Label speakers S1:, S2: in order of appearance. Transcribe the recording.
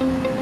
S1: 嗯